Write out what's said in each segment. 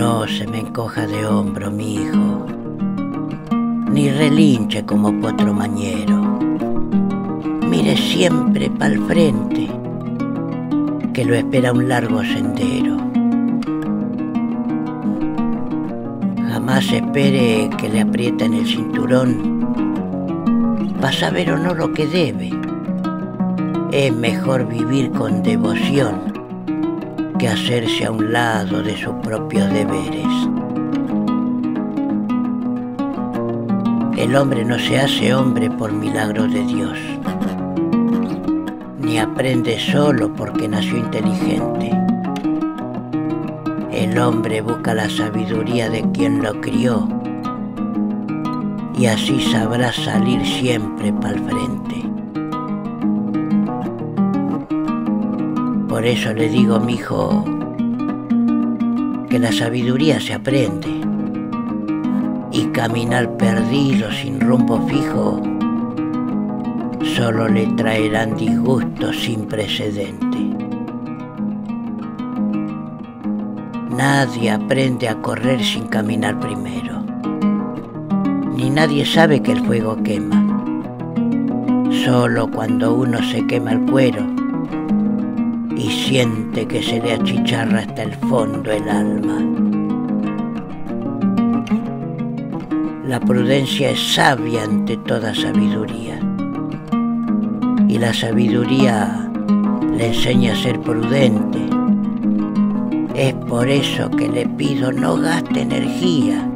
encoja de hombro, mi hijo, ni relinche como potro mañero. Mire siempre pa'l frente, que lo espera un largo sendero. Jamás espere que le aprieten el cinturón para saber o no lo que debe. Es mejor vivir con devoción que hacerse a un lado de sus propios deberes. El hombre no se hace hombre por milagro de Dios, ni aprende solo porque nació inteligente. El hombre busca la sabiduría de quien lo crió y así sabrá salir siempre el frente. Por eso le digo, a mi hijo, que la sabiduría se aprende y caminar perdido sin rumbo fijo solo le traerán disgustos sin precedente. Nadie aprende a correr sin caminar primero, ni nadie sabe que el fuego quema. Solo cuando uno se quema el cuero, siente que se le achicharra hasta el fondo el alma. La prudencia es sabia ante toda sabiduría y la sabiduría le enseña a ser prudente. Es por eso que le pido no gaste energía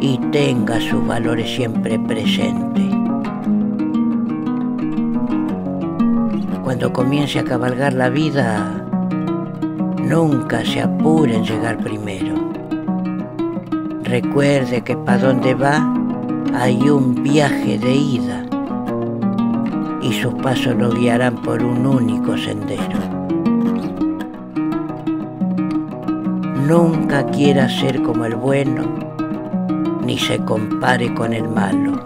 y tenga sus valores siempre presentes. Cuando comience a cabalgar la vida, nunca se apure en llegar primero. Recuerde que para donde va hay un viaje de ida y sus pasos lo guiarán por un único sendero. Nunca quiera ser como el bueno, ni se compare con el malo,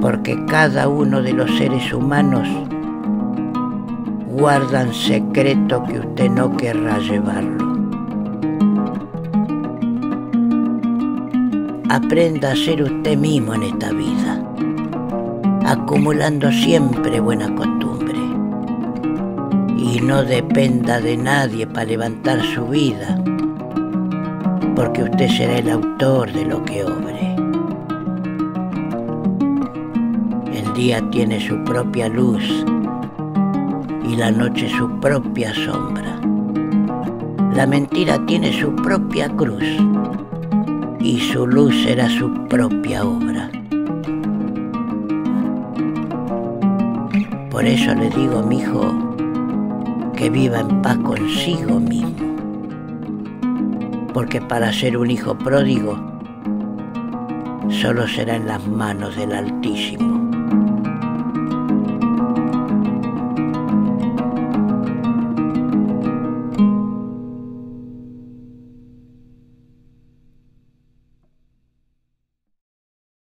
porque cada uno de los seres humanos guardan secreto que usted no querrá llevarlo. Aprenda a ser usted mismo en esta vida, acumulando siempre buena costumbre. Y no dependa de nadie para levantar su vida, porque usted será el autor de lo que obre. El día tiene su propia luz y la noche su propia sombra. La mentira tiene su propia cruz y su luz será su propia obra. Por eso le digo a mi hijo que viva en paz consigo mismo. Porque para ser un hijo pródigo solo será en las manos del Altísimo.